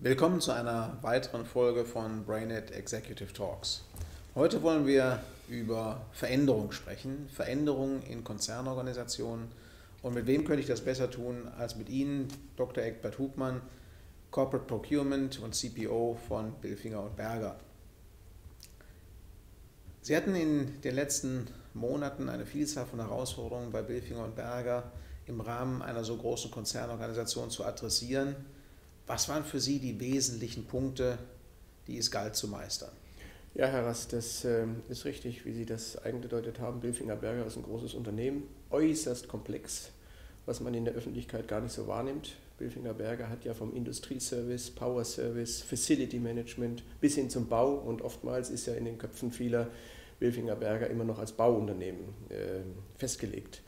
Willkommen zu einer weiteren Folge von Brainet Executive Talks. Heute wollen wir über Veränderung sprechen, Veränderung in Konzernorganisationen. Und mit wem könnte ich das besser tun als mit Ihnen, Dr. Eckbert Hugmann, Corporate Procurement und CPO von Billfinger und Berger. Sie hatten in den letzten Monaten eine Vielzahl von Herausforderungen bei Billfinger und Berger im Rahmen einer so großen Konzernorganisation zu adressieren was waren für Sie die wesentlichen Punkte, die es galt zu meistern? Ja, Herr Rast, das äh, ist richtig, wie Sie das eingedeutet haben. Bilfinger Berger ist ein großes Unternehmen, äußerst komplex, was man in der Öffentlichkeit gar nicht so wahrnimmt. Bilfinger Berger hat ja vom Industrieservice, Power Service, Facility Management bis hin zum Bau und oftmals ist ja in den Köpfen vieler Bilfinger Berger immer noch als Bauunternehmen äh, festgelegt.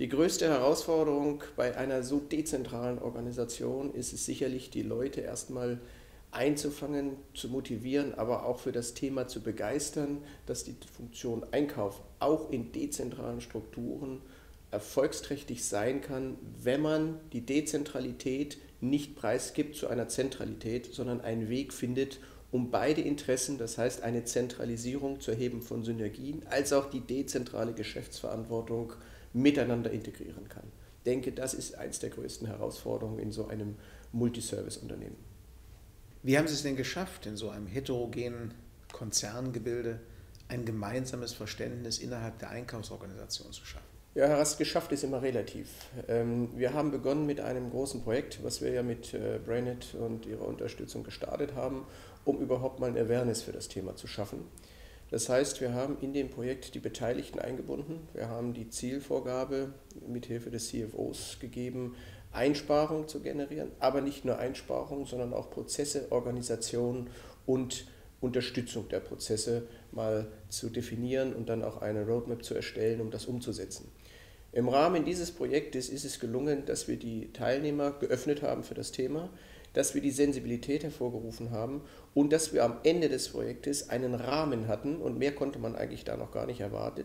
Die größte Herausforderung bei einer so dezentralen Organisation ist es sicherlich, die Leute erstmal einzufangen, zu motivieren, aber auch für das Thema zu begeistern, dass die Funktion Einkauf auch in dezentralen Strukturen erfolgsträchtig sein kann, wenn man die Dezentralität nicht preisgibt zu einer Zentralität, sondern einen Weg findet, um beide Interessen, das heißt eine Zentralisierung zu erheben von Synergien, als auch die dezentrale Geschäftsverantwortung miteinander integrieren kann. Ich denke, das ist eines der größten Herausforderungen in so einem Multiservice-Unternehmen. Wie haben Sie es denn geschafft, in so einem heterogenen Konzerngebilde ein gemeinsames Verständnis innerhalb der Einkaufsorganisation zu schaffen? Ja, Herr geschafft ist immer relativ. Ähm, wir haben begonnen mit einem großen Projekt, was wir ja mit äh, Brainet und ihrer Unterstützung gestartet haben, um überhaupt mal ein Awareness für das Thema zu schaffen. Das heißt, wir haben in dem Projekt die Beteiligten eingebunden. Wir haben die Zielvorgabe mit Hilfe des CFOs gegeben, Einsparungen zu generieren, aber nicht nur Einsparungen, sondern auch Prozesse, Organisation und Unterstützung der Prozesse mal zu definieren und dann auch eine Roadmap zu erstellen, um das umzusetzen. Im Rahmen dieses Projektes ist es gelungen, dass wir die Teilnehmer geöffnet haben für das Thema, dass wir die Sensibilität hervorgerufen haben und dass wir am Ende des Projektes einen Rahmen hatten und mehr konnte man eigentlich da noch gar nicht erwarten,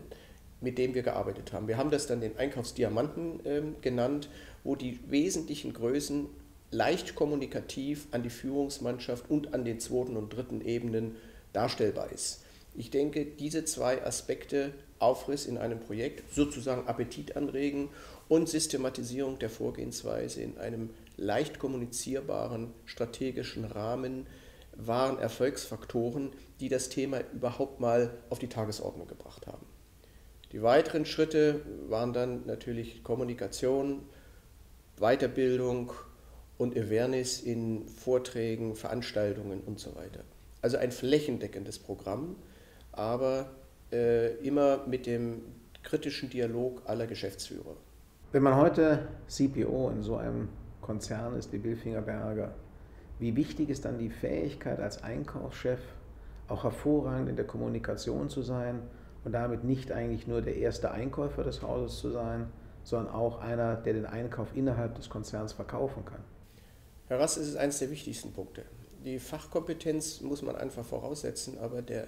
mit dem wir gearbeitet haben. Wir haben das dann den Einkaufsdiamanten äh, genannt, wo die wesentlichen Größen leicht kommunikativ an die Führungsmannschaft und an den zweiten und dritten Ebenen darstellbar ist. Ich denke, diese zwei Aspekte, Aufriss in einem Projekt, sozusagen Appetit anregen und Systematisierung der Vorgehensweise in einem leicht kommunizierbaren strategischen Rahmen waren Erfolgsfaktoren, die das Thema überhaupt mal auf die Tagesordnung gebracht haben. Die weiteren Schritte waren dann natürlich Kommunikation, Weiterbildung und Awareness in Vorträgen, Veranstaltungen und so weiter. Also ein flächendeckendes Programm, aber äh, immer mit dem kritischen Dialog aller Geschäftsführer. Wenn man heute CPO in so einem Konzern ist wie Billfinger Berger, wie wichtig ist dann die Fähigkeit als Einkaufschef, auch hervorragend in der Kommunikation zu sein und damit nicht eigentlich nur der erste Einkäufer des Hauses zu sein, sondern auch einer, der den Einkauf innerhalb des Konzerns verkaufen kann. Herr Rass, es ist eines der wichtigsten Punkte. Die Fachkompetenz muss man einfach voraussetzen, aber der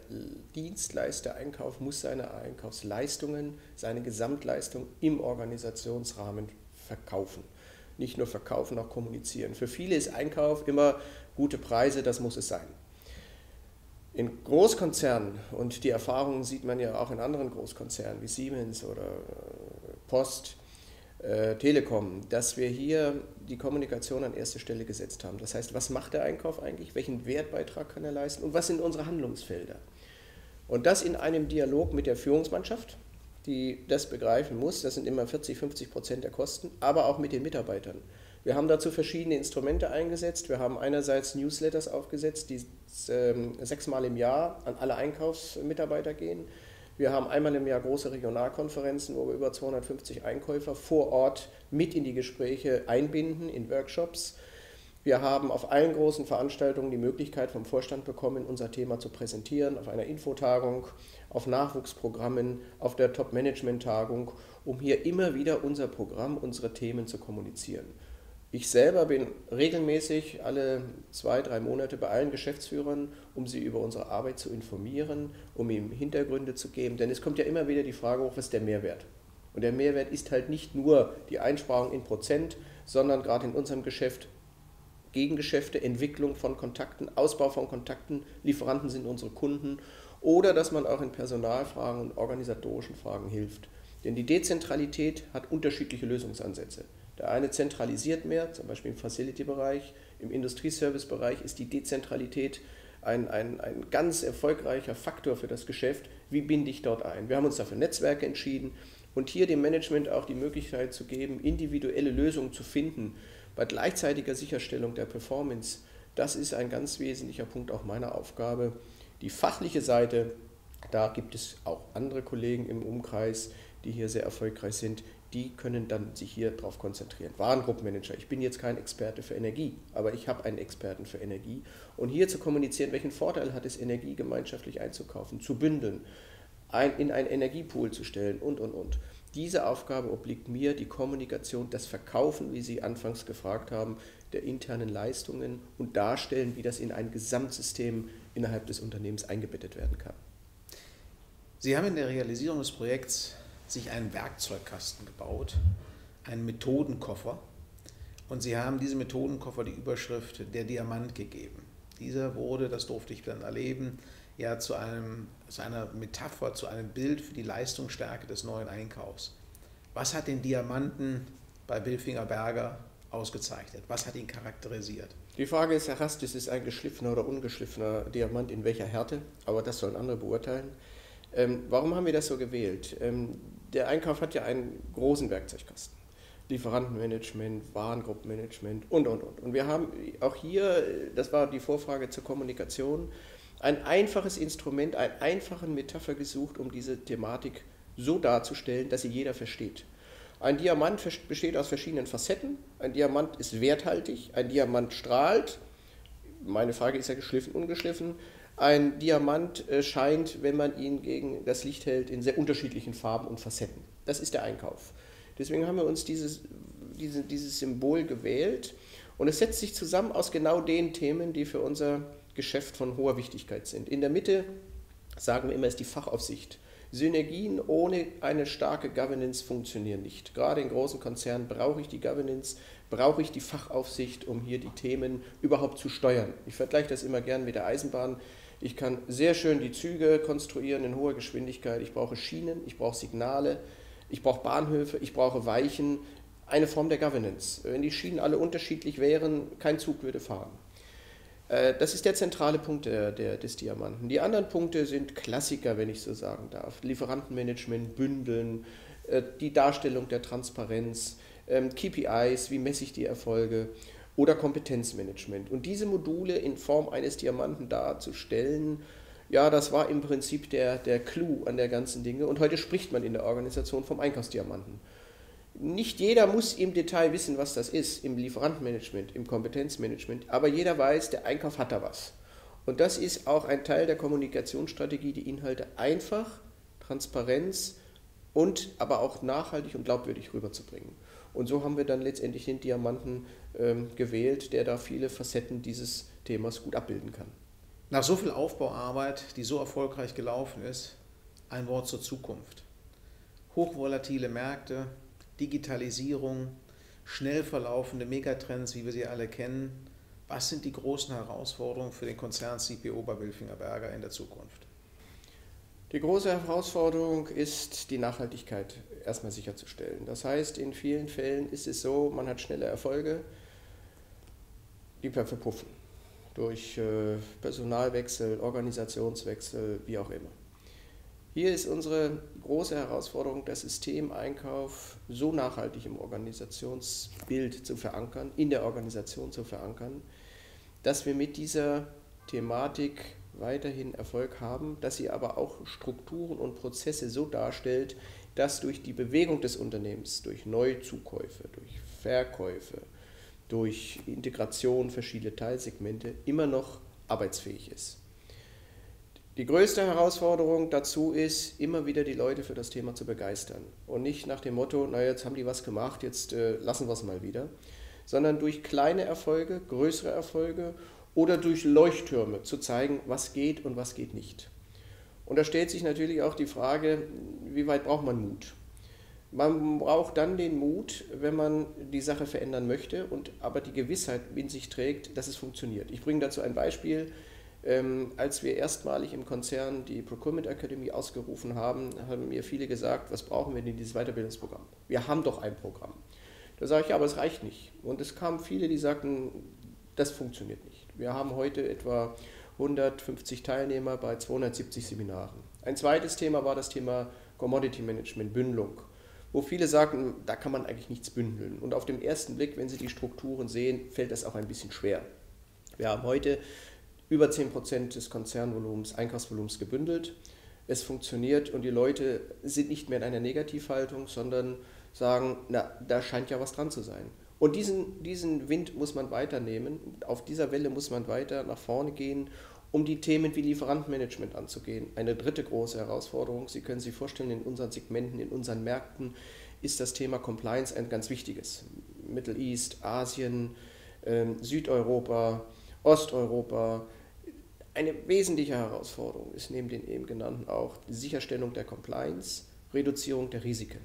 Dienstleister-Einkauf muss seine Einkaufsleistungen, seine Gesamtleistung im Organisationsrahmen verkaufen nicht nur verkaufen, auch kommunizieren. Für viele ist Einkauf immer gute Preise, das muss es sein. In Großkonzernen, und die Erfahrungen sieht man ja auch in anderen Großkonzernen wie Siemens oder äh, Post, äh, Telekom, dass wir hier die Kommunikation an erste Stelle gesetzt haben. Das heißt, was macht der Einkauf eigentlich? Welchen Wertbeitrag kann er leisten? Und was sind unsere Handlungsfelder? Und das in einem Dialog mit der Führungsmannschaft, die das begreifen muss. Das sind immer 40, 50 Prozent der Kosten, aber auch mit den Mitarbeitern. Wir haben dazu verschiedene Instrumente eingesetzt. Wir haben einerseits Newsletters aufgesetzt, die ähm, sechsmal im Jahr an alle Einkaufsmitarbeiter gehen. Wir haben einmal im Jahr große Regionalkonferenzen, wo wir über 250 Einkäufer vor Ort mit in die Gespräche einbinden, in Workshops. Wir haben auf allen großen Veranstaltungen die Möglichkeit vom Vorstand bekommen, unser Thema zu präsentieren, auf einer Infotagung, auf Nachwuchsprogrammen, auf der Top-Management-Tagung, um hier immer wieder unser Programm, unsere Themen zu kommunizieren. Ich selber bin regelmäßig alle zwei, drei Monate bei allen Geschäftsführern, um sie über unsere Arbeit zu informieren, um ihnen Hintergründe zu geben. Denn es kommt ja immer wieder die Frage hoch, was ist der Mehrwert? Und der Mehrwert ist halt nicht nur die Einsparung in Prozent, sondern gerade in unserem Geschäft Gegengeschäfte, Entwicklung von Kontakten, Ausbau von Kontakten, Lieferanten sind unsere Kunden oder dass man auch in Personalfragen und organisatorischen Fragen hilft. Denn die Dezentralität hat unterschiedliche Lösungsansätze. Der eine zentralisiert mehr, zum Beispiel im Facility-Bereich, im Industrieservice-Bereich ist die Dezentralität ein, ein, ein ganz erfolgreicher Faktor für das Geschäft. Wie binde ich dort ein? Wir haben uns dafür Netzwerke entschieden und hier dem Management auch die Möglichkeit zu geben, individuelle Lösungen zu finden bei gleichzeitiger Sicherstellung der Performance. Das ist ein ganz wesentlicher Punkt auch meiner Aufgabe. Die fachliche Seite, da gibt es auch andere Kollegen im Umkreis, die hier sehr erfolgreich sind, die können dann sich hier darauf konzentrieren. Warengruppenmanager, ich bin jetzt kein Experte für Energie, aber ich habe einen Experten für Energie. Und hier zu kommunizieren, welchen Vorteil hat es, Energie gemeinschaftlich einzukaufen, zu bündeln, ein, in einen Energiepool zu stellen und, und, und. Diese Aufgabe obliegt mir, die Kommunikation, das Verkaufen, wie Sie anfangs gefragt haben, der internen Leistungen und darstellen, wie das in ein Gesamtsystem innerhalb des Unternehmens eingebettet werden kann. Sie haben in der Realisierung des Projekts sich einen Werkzeugkasten gebaut, einen Methodenkoffer. Und sie haben diesem Methodenkoffer die Überschrift der Diamant gegeben. Dieser wurde, das durfte ich dann erleben, ja zu, einem, zu einer Metapher, zu einem Bild für die Leistungsstärke des neuen Einkaufs. Was hat den Diamanten bei Bilfinger Berger ausgezeichnet? Was hat ihn charakterisiert? Die Frage ist, Herr Rast, ist ein geschliffener oder ungeschliffener Diamant in welcher Härte? Aber das sollen andere beurteilen. Ähm, warum haben wir das so gewählt? Ähm, der Einkauf hat ja einen großen Werkzeugkasten. Lieferantenmanagement, Warengruppenmanagement und, und, und. Und wir haben auch hier, das war die Vorfrage zur Kommunikation, ein einfaches Instrument, eine einfache Metapher gesucht, um diese Thematik so darzustellen, dass sie jeder versteht. Ein Diamant besteht aus verschiedenen Facetten. Ein Diamant ist werthaltig, ein Diamant strahlt. Meine Frage ist ja geschliffen, ungeschliffen. Ein Diamant äh, scheint, wenn man ihn gegen das Licht hält, in sehr unterschiedlichen Farben und Facetten. Das ist der Einkauf. Deswegen haben wir uns dieses, diese, dieses Symbol gewählt und es setzt sich zusammen aus genau den Themen, die für unser Geschäft von hoher Wichtigkeit sind. In der Mitte, sagen wir immer, ist die Fachaufsicht. Synergien ohne eine starke Governance funktionieren nicht. Gerade in großen Konzernen brauche ich die Governance, brauche ich die Fachaufsicht, um hier die Themen überhaupt zu steuern. Ich vergleiche das immer gern mit der Eisenbahn. Ich kann sehr schön die Züge konstruieren in hoher Geschwindigkeit. Ich brauche Schienen, ich brauche Signale, ich brauche Bahnhöfe, ich brauche Weichen. Eine Form der Governance. Wenn die Schienen alle unterschiedlich wären, kein Zug würde fahren. Äh, das ist der zentrale Punkt der, der, des Diamanten. Die anderen Punkte sind Klassiker, wenn ich so sagen darf. Lieferantenmanagement, Bündeln, äh, die Darstellung der Transparenz, ähm, KPIs, wie messe ich die Erfolge oder Kompetenzmanagement. Und diese Module in Form eines Diamanten darzustellen, ja, das war im Prinzip der, der Clou an der ganzen Dinge. Und heute spricht man in der Organisation vom Einkaufsdiamanten. Nicht jeder muss im Detail wissen, was das ist, im Lieferantenmanagement, im Kompetenzmanagement, aber jeder weiß, der Einkauf hat da was. Und das ist auch ein Teil der Kommunikationsstrategie, die Inhalte einfach, Transparenz und aber auch nachhaltig und glaubwürdig rüberzubringen. Und so haben wir dann letztendlich den Diamanten ähm, gewählt, der da viele Facetten dieses Themas gut abbilden kann. Nach so viel Aufbauarbeit, die so erfolgreich gelaufen ist, ein Wort zur Zukunft. Hochvolatile Märkte, Digitalisierung, schnell verlaufende Megatrends, wie wir sie alle kennen. Was sind die großen Herausforderungen für den Konzern CPO bei Wilfinger Berger in der Zukunft? Die große Herausforderung ist, die Nachhaltigkeit erstmal sicherzustellen. Das heißt, in vielen Fällen ist es so, man hat schnelle Erfolge, die verpuffen durch äh, Personalwechsel, Organisationswechsel, wie auch immer. Hier ist unsere große Herausforderung, das Systemeinkauf so nachhaltig im Organisationsbild zu verankern, in der Organisation zu verankern, dass wir mit dieser Thematik weiterhin Erfolg haben, dass sie aber auch Strukturen und Prozesse so darstellt, dass durch die Bewegung des Unternehmens, durch Neuzukäufe, durch Verkäufe, durch Integration verschiedener Teilsegmente immer noch arbeitsfähig ist. Die größte Herausforderung dazu ist, immer wieder die Leute für das Thema zu begeistern und nicht nach dem Motto, na jetzt haben die was gemacht, jetzt äh, lassen wir es mal wieder, sondern durch kleine Erfolge, größere Erfolge oder durch Leuchttürme zu zeigen, was geht und was geht nicht. Und da stellt sich natürlich auch die Frage, wie weit braucht man Mut? Man braucht dann den Mut, wenn man die Sache verändern möchte und aber die Gewissheit in sich trägt, dass es funktioniert. Ich bringe dazu ein Beispiel. Ähm, als wir erstmalig im Konzern die Procurement Academy ausgerufen haben, haben mir viele gesagt, was brauchen wir denn dieses Weiterbildungsprogramm? Wir haben doch ein Programm. Da sage ich, ja, aber es reicht nicht. Und es kamen viele, die sagten, das funktioniert nicht. Wir haben heute etwa 150 Teilnehmer bei 270 Seminaren. Ein zweites Thema war das Thema Commodity Management, Bündelung, wo viele sagen, da kann man eigentlich nichts bündeln. Und auf den ersten Blick, wenn Sie die Strukturen sehen, fällt das auch ein bisschen schwer. Wir haben heute über 10% des Konzernvolumens, Einkaufsvolumens gebündelt. Es funktioniert und die Leute sind nicht mehr in einer Negativhaltung, sondern sagen, na, da scheint ja was dran zu sein. Und diesen, diesen Wind muss man weiternehmen, auf dieser Welle muss man weiter nach vorne gehen, um die Themen wie Lieferantenmanagement anzugehen. Eine dritte große Herausforderung, Sie können sich vorstellen, in unseren Segmenten, in unseren Märkten ist das Thema Compliance ein ganz wichtiges. Middle East, Asien, ähm, Südeuropa, Osteuropa. Eine wesentliche Herausforderung ist neben den eben genannten auch die Sicherstellung der Compliance, Reduzierung der Risiken.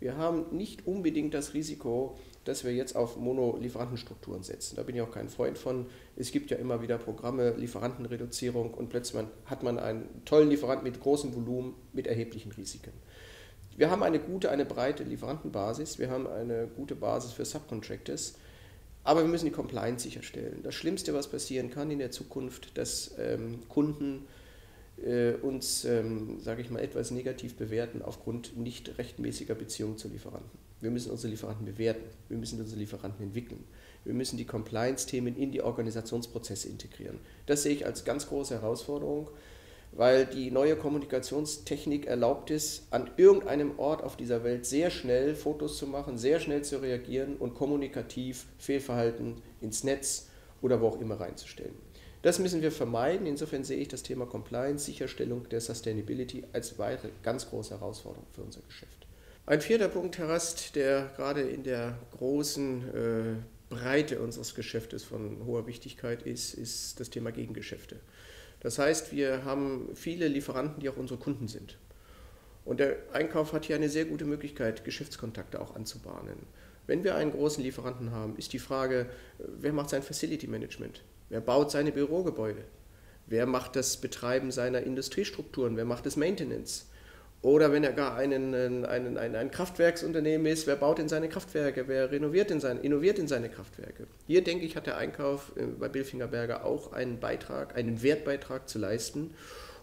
Wir haben nicht unbedingt das Risiko, dass wir jetzt auf Monolieferantenstrukturen setzen. Da bin ich auch kein Freund von. Es gibt ja immer wieder Programme, Lieferantenreduzierung und plötzlich hat man einen tollen Lieferanten mit großem Volumen, mit erheblichen Risiken. Wir haben eine gute, eine breite Lieferantenbasis, wir haben eine gute Basis für Subcontractors, aber wir müssen die Compliance sicherstellen. Das Schlimmste, was passieren kann in der Zukunft, dass ähm, Kunden äh, uns, ähm, sage ich mal, etwas negativ bewerten aufgrund nicht rechtmäßiger Beziehungen zu Lieferanten. Wir müssen unsere Lieferanten bewerten, wir müssen unsere Lieferanten entwickeln, wir müssen die Compliance-Themen in die Organisationsprozesse integrieren. Das sehe ich als ganz große Herausforderung, weil die neue Kommunikationstechnik erlaubt es, an irgendeinem Ort auf dieser Welt sehr schnell Fotos zu machen, sehr schnell zu reagieren und kommunikativ Fehlverhalten ins Netz oder wo auch immer reinzustellen. Das müssen wir vermeiden. Insofern sehe ich das Thema Compliance, Sicherstellung der Sustainability als weitere ganz große Herausforderung für unser Geschäft. Ein vierter Punkt, Herr Rast, der gerade in der großen äh, Breite unseres Geschäftes von hoher Wichtigkeit ist, ist das Thema Gegengeschäfte. Das heißt, wir haben viele Lieferanten, die auch unsere Kunden sind. Und der Einkauf hat hier eine sehr gute Möglichkeit, Geschäftskontakte auch anzubahnen. Wenn wir einen großen Lieferanten haben, ist die Frage, wer macht sein Facility Management? Wer baut seine Bürogebäude? Wer macht das Betreiben seiner Industriestrukturen? Wer macht das Maintenance? Oder wenn er gar einen, einen, ein, ein Kraftwerksunternehmen ist, wer baut in seine Kraftwerke, wer renoviert in seine, innoviert in seine Kraftwerke? Hier, denke ich, hat der Einkauf äh, bei Billfinger Berger auch einen Beitrag, einen Wertbeitrag zu leisten,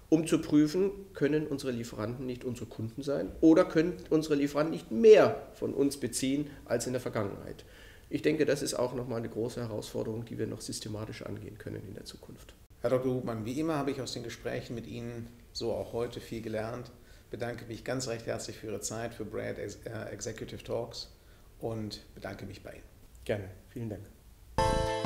um zu prüfen, können unsere Lieferanten nicht unsere Kunden sein oder können unsere Lieferanten nicht mehr von uns beziehen als in der Vergangenheit. Ich denke, das ist auch nochmal eine große Herausforderung, die wir noch systematisch angehen können in der Zukunft. Herr Dr. Hubmann, wie immer habe ich aus den Gesprächen mit Ihnen, so auch heute, viel gelernt. Bedanke mich ganz recht herzlich für Ihre Zeit, für Brad äh, Executive Talks und bedanke mich bei Ihnen. Gerne, vielen Dank.